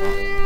Ой,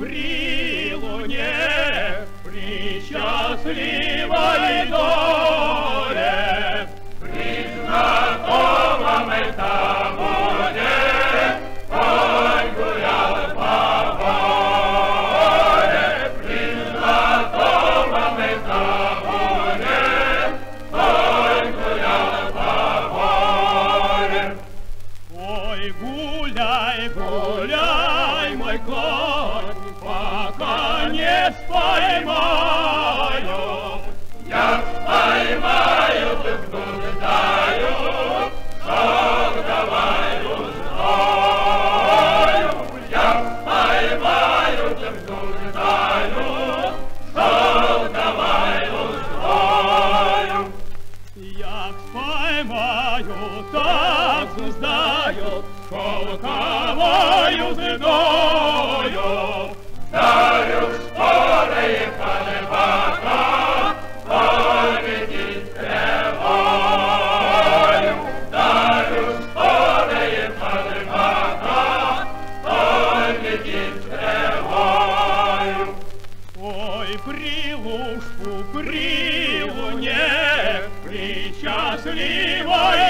при луне, при счастливой доле, при знакомом воле. Ой, гуляй, гуляй, мой конь, пока не споймаю. Я блуждаю, шаг давай узнаю. Я блуждаю, шаг давай узнаю. Як споймаю, так знаю, зидою. Знаю, 是你我也